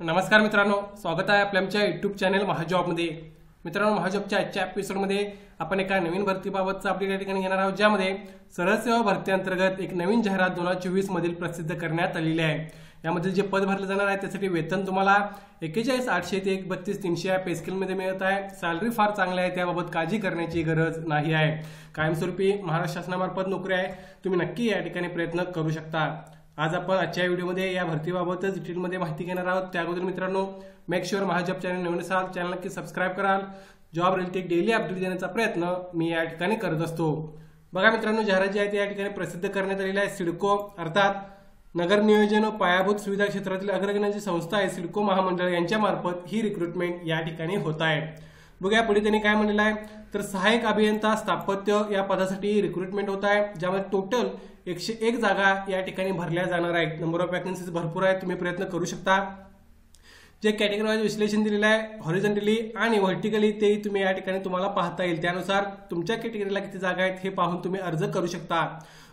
नमस्कार मित्रांनो स्वागत आहे आपल्या आमच्या युट्यूब चॅनल महाजॉबमध्ये. मित्रांनो महाजॉबच्या आजच्या एपिसोडमध्ये आपण एका नवीन भरतीबाबतचा अपडेट या ठिकाणी घेणार आहोत ज्यामध्ये सरळसेवा भरतीअंतर्गत एक नवीन जाहिरात दोन हजार चोवीस मधील प्रसिद्ध करण्यात आलेली आहे. यामध्ये जे पद भरले जाणार आहे त्यासाठी वेतन तुम्हाला एकेचाळीस आठशे ते एक बत्तीस तीनशे या पेस्केलमध्ये मिळत आहे. सॅलरी फार चांगली आहे त्याबाबत काळजी करण्याची गरज नाही आहे. कायमस्वरूपी महाराष्ट्र शासनामार्फत नोकरी आहे. तुम्ही नक्की या ठिकाणी प्रयत्न करू शकता. आज आपण आजच्या व्हिडिओमध्ये या भरतीबाबतच डिटेलमध्ये माहिती घेणार आहोत. त्या अगोदर मित्रांनो मेक शुअर महाजॉब चॅनल नवीन असाल चॅनल नक्की सबस्क्राईब कराल. जॉब रिलेटेड डेली अपडेट देण्याचा प्रयत्न मी या ठिकाणी करत असतो. बघा मित्रांनो जाहिरात जी आहे ती या ठिकाणी प्रसिद्ध करण्यात आलेली आहे सिडको अर्थात नगर नियोजन व पायाभूत सुविधा क्षेत्रातील अग्रगण्याची संस्था आहे. सिडको महामंडळ यांच्या मार्फत ही रिक्रुटमेंट या ठिकाणी होत आहे. बघूया पुढे त्यांनी काय म्हणलेलं आहे. तर सहाय्यक अभियंता स्थापत्य या पदासाठी रिक्रुटमेंट होत आहे ज्यामध्ये टोटल एकशे एक जागा या ठिकाणी भरल्या जाणार आहेत. नंबर ऑफ वॅकन्सीज भरपूर आहेत. तुम्ही प्रयत्न करू शकता. जे कॅटेगरीवाईज विश्लेषण दिलेलं आहे हॉरिझॉन्टली आणि व्हर्टिकली तेही तुम्ही या ठिकाणी तुम्हाला पाहता येईल. त्यानुसार तुमच्या कॅटेगरीला किती जागा आहेत हे पाहून तुम्ही अर्ज करू शकता.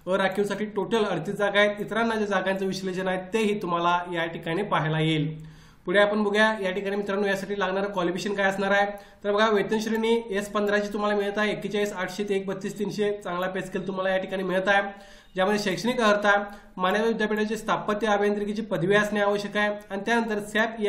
अराखीवसाठी टोटल अडतीस जागा आहेत. इतरांना ज्या जागांचं विश्लेषण आहे तेही तुम्हाला या ठिकाणी पाहायला येईल. पुढे आपण बघूया या ठिकाणी मित्रांनो यासाठी लागणारं क्वालिफिकेशन काय असणार आहे? तर बघा वेतन श्रेणी एस पंधराची तुम्हाला मिळत आहे एक्केचाळीस आठशे ते एक बत्तीस तीनशे चांगला पे स्केल तुम्हाला या ठिकाणी मिळत आहे. ज्यामध्ये शैक्षणिक अर्हता मानव विद्यापीठाची स्थापत्य अभियांत्रिकीची पदवी असणे आवश्यक आहे आणि त्यानंतर सॅप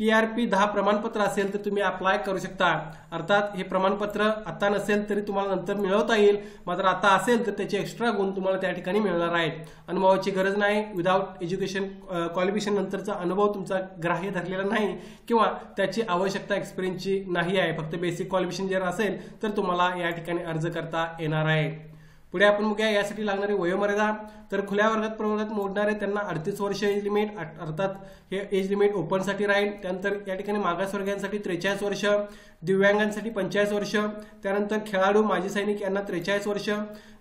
ईआरपी टीआरपी दहा प्रमाणपत्र असेल तर तुम्ही अप्लाय करू शकता. अर्थात हे प्रमाणपत्र आता नसेल तरी तुम्हाला नंतर मिळवता येईल. मात्र आता असेल तर त्याचे एक्स्ट्रा गुण तुम्हाला त्या ठिकाणी मिळणार आहेत. अनुभवाची गरज नाही. विदाऊट एज्युकेशन क्वालिफिकेशन नंतरचा अनुभव तुमचा ग्राह्य धरलेला नाही किंवा त्याची आवश्यकता एक्सपिरियन्सची नाही आहे. फक्त बेसिक क्वालिफिकेशन जर असेल तर तुम्हाला या ठिकाणी अर्ज करता येणार आहे. पुढे आपण बघूया यासाठी लागणारी वयोमर्यादा. तर खुल्या वर्गात प्रवर्गात मोडणारे त्यांना अडतीस वर्ष एज लिमिट अर्थात हे एज लिमिट ओपनसाठी राहील. त्यानंतर या ठिकाणी मागासवर्गीयांसाठी त्रेचाळीस वर्ष दिव्यांगांसाठी पंचेचाळीस वर्ष. त्यानंतर खेळाडू माजी सैनिक यांना त्रेचाळीस वर्ष.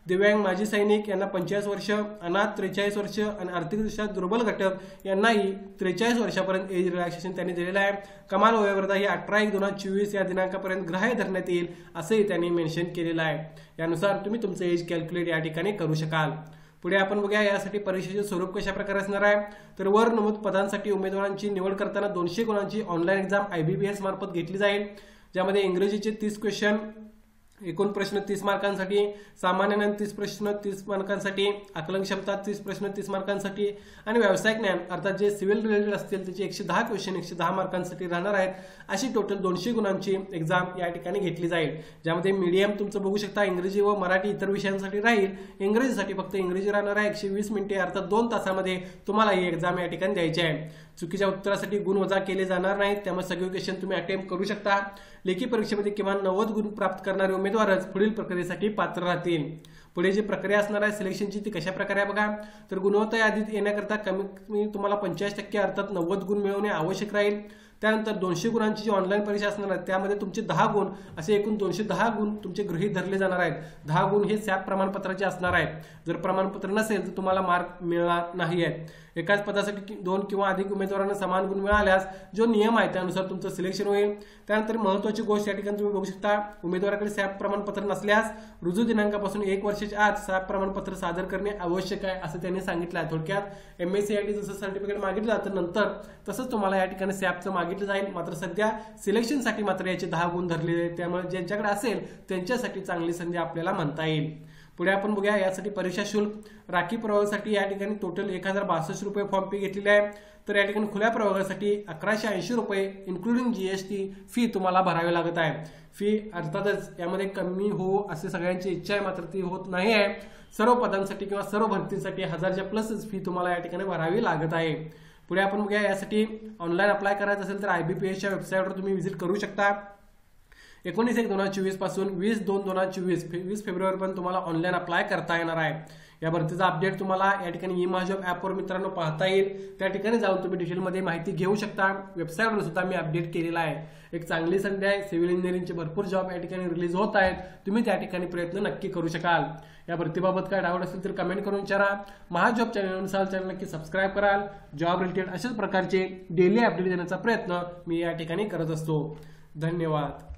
दिव्यांग माजी सैनिक यांना पंचेचाळीस वर्ष अनाथ त्रेचाळीस वर्ष आणि आर्थिकदृष्ट्या दुर्बल घटक यांनाही त्रेचाळीस वर्षापर्यंत एज रिलॅक्सेशन त्यांनी दिलेलं आहे. कमाल वयोवर्धा ही अठरा एक दोन हजार चोवीस या दिनांकापर्यंत ग्राह्य धरण्यात येईल असंही त्यांनी मेन्शन केलेलं आहे. यानुसार तुम्ही तुमचं एज कॅल्क्युलेट या ठिकाणी करू शकाल. पुढे आपण बघूया यासाठी परीक्षेचे स्वरूप कशा प्रकारे असणार आहे. तर वर नमूद पदांसाठी उमेदवारांची निवड करताना दोनशे गुणांची ऑनलाईन एक्झाम आयबीबीएस मार्फत घेतली जाईल. ज्यामध्ये इंग्रजीचे तीस क्वेश्चन एकूण प्रश्न तीस मार्कांसाठी सामान्य ज्ञान तीस प्रश्न तीस मार्कांसाठी आकलन क्षमता तीस प्रश्न तीस मार्कांसाठी आणि व्यावसायिक ज्ञान अर्थात जे सिव्हिल रिलेटेड असतील त्याचे एकशे दहा क्वेश्चन एकशे दहा मार्कांसाठी राहणार आहेत. अशी टोटल दोनशे गुणांची एक्झाम या ठिकाणी घेतली जाईल. ज्यामध्ये मीडियम तुमचं बघू शकता इंग्रजी व मराठी इतर विषयांसाठी राहील. इंग्रजीसाठी फक्त इंग्रजी राहणार आहे एकशे वीस मिनिटे अर्थात दोन तासामध्ये तुम्हाला ही एक्झाम या ठिकाणी द्यायची आहे. चुकीच्या उत्तरासाठी गुण वजा केले जाणार नाहीत. त्यामुळे सगळे क्वेश्चन तुम्ही अटेम्प्ट करू शकता. लेखी परीक्षेमध्ये किमान नव्वद गुण प्राप्त करणारे उमेदवारच पुढील प्रक्रियेसाठी पात्र राहतील. पुढे जी प्रक्रिया असणार आहे सिलेक्शनची ती कशा प्रकारे बघा. तर गुणवत्ता यादीत येण्याकरता कमीत कमी तुम्हाला पंचेचाळीस टक्के अर्थात नव्वद गुण मिळवणे आवश्यक राहील. त्यानंतर दोनशे गुणांची जी ऑनलाईन परीक्षा असणार आहे त्यामध्ये तुमचे दहा गुण असे एकूण दोनशे दहा गुण तुमचे गृहीत धरले जाणार आहेत. दहा गुण हे सॅप प्रमाणपत्राचे असणार आहेत. जर प्रमाणपत्र नसेल तर तुम्हाला मार्क मिळणार नाही आहे एकाच पदासाठी दोन किंवा अधिक उमेदवारांना समान गुण मिळाल्यास जो नियम आहे त्यानुसार तुमचं सिलेक्शन होईल. त्यानंतर महत्वाची गोष्ट या ठिकाणी तुम्ही बघू शकता उमेदवाराकडे सॅप प्रमाणपत्र नसल्यास रुजू दिनांकापासून एक वर्षाच्या आत सॅप प्रमाणपत्र सादर करणे आवश्यक आहे असं त्यांनी सांगितलं आहे. थोडक्यात M S C I T जसं सर्टिफिकेट मागितलं तर नंतर तसंच तुम्हाला या ठिकाणी सॅपचं मागितलं जाईल. मात्र सध्या सिलेक्शनसाठी मात्र याचे दहा गुण धरलेले आहेत. त्यामुळे ज्यांच्याकडे असेल त्यांच्यासाठी चांगली संधी आपल्याला म्हणता येईल. पुढे आपण बघूया यासाठी परीक्षा शुल्क. राखी प्रवाहासाठी या ठिकाणी टोटल एक हजार बासष्ट रुपये फॉर्म फी घेतलेली आहे. तर या ठिकाणी खुल्या प्रवाहासाठी अकराशे ऐंशी रुपये इन्क्लुडिंग जीएसटी फी तुम्हाला भरावी लागत आहे. फी अर्थातच यामध्ये कमी हो असे सगळ्यांची इच्छा आहे मात्र ती होत नाही आहे. सर्व पदांसाठी किंवा सर्व भरतीसाठी हजारच्या प्लसच फी तुम्हाला या ठिकाणी भरावी लागत आहे. पुढे आपण बघूया यासाठी ऑनलाईन अप्लाय करायचं असेल तर आयबीपीएसच्या वेबसाईटवर तुम्ही व्हिजिट करू शकता. एकोणीस एक दोन हजार चोवीसपासून वीस दोन दोन हजार चोवीस वीस फेब्रुवारीपर्यंत तुम्हाला ऑनलाईन अप्लाय करता येणार आहे. या भरतीचा अपडेट तुम्हाला या ठिकाणी ई महाजॉब ॲपवर मित्रांनो पाहता येईल. त्या ठिकाणी जाऊन तुम्ही डिटेलमध्ये माहिती घेऊ शकता. वेबसाईटवर सुद्धा मी अपडेट केलेला आहे. एक चांगली संधी आहे. सिव्हिल इंजिनिअरिंगचे भरपूर जॉब या ठिकाणी रिलीज होत आहेत. तुम्ही त्या ठिकाणी प्रयत्न नक्की करू शकाल. या भरतीबाबत काय डाऊट असेल तर कमेंट करून विचारा. महाजॉब चॅनल चॅनल नक्की सबस्क्राईब कराल. जॉब रिलेटेड अशाच प्रकारचे डेली अपडेट देण्याचा प्रयत्न मी या ठिकाणी करत असतो. धन्यवाद.